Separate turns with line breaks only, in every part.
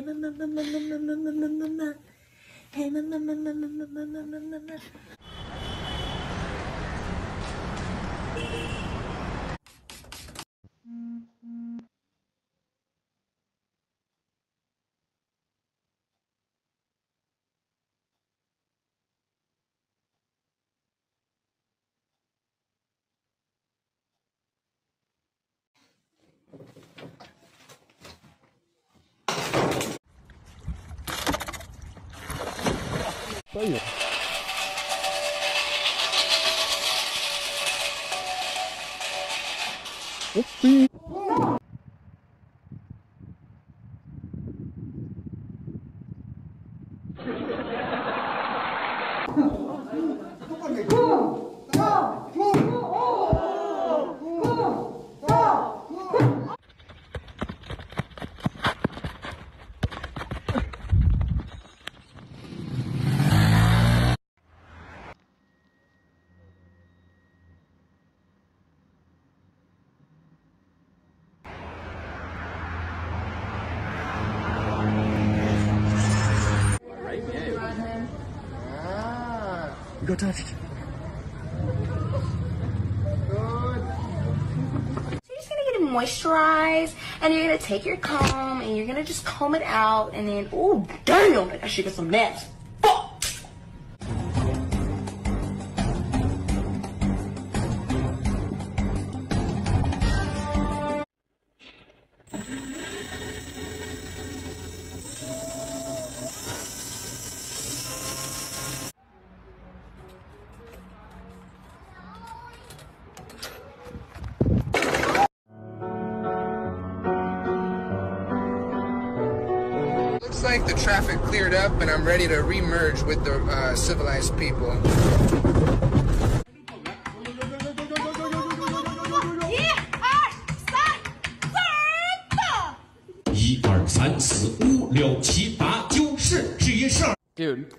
Hey. Hey na ぱいよ。おっぴー na.
So you're just gonna get it moisturized, and you're gonna take your comb, and you're gonna just comb it out, and then, oh damn, I should get some mess.
looks like the traffic cleared up and I'm ready to re-merge with the uh, civilized people.
Dude.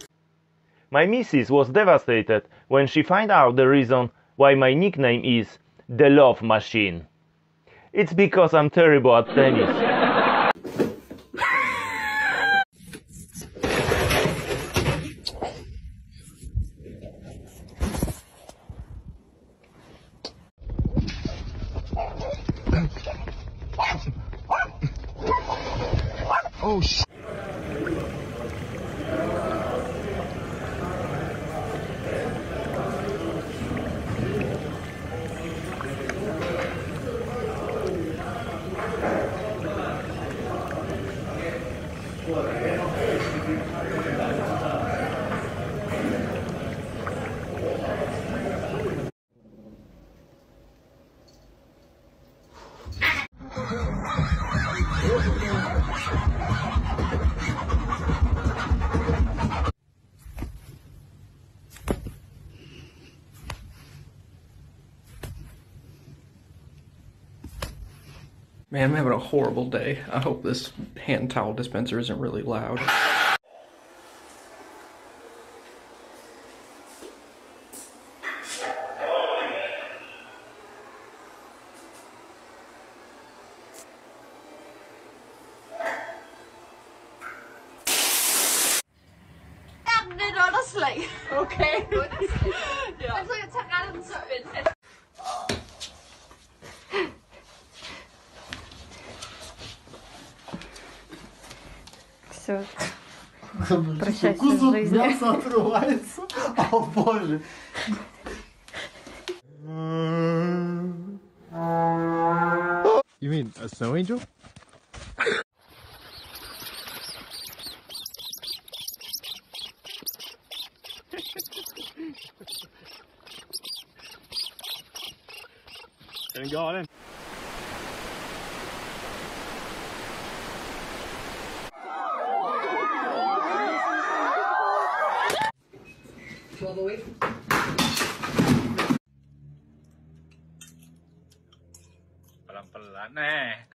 My missus was devastated when she found out the reason why my nickname is the love machine. It's because I'm terrible at tennis.
Deus. Thank
man, I'm having a horrible day. I hope this hand towel dispenser isn't really loud.
Nee, no, dat
Все. Прощайся с жизнью.
мясо отрывается. О боже. You mean a snow angel? Den är galen. you all the way. Pelan-pelan, eh.